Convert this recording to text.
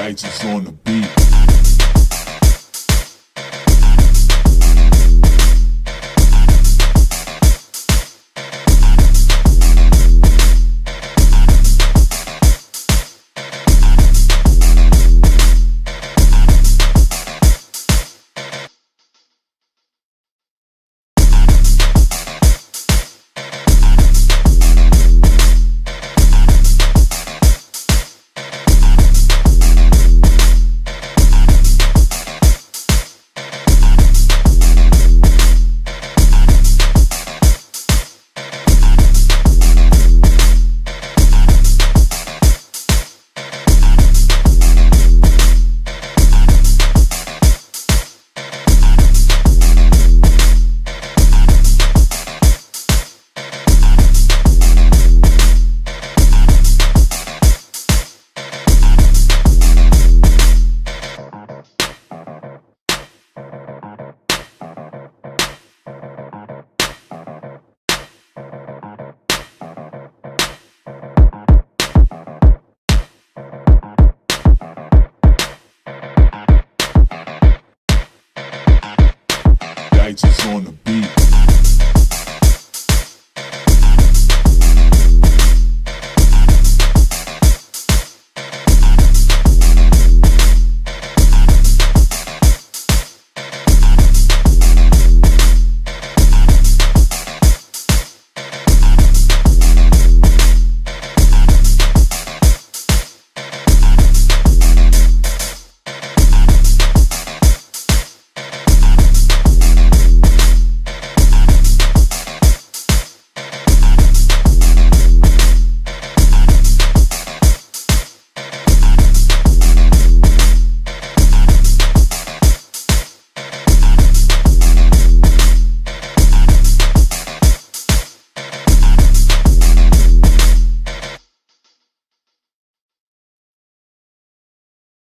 dice is on the beat. night just on the beat.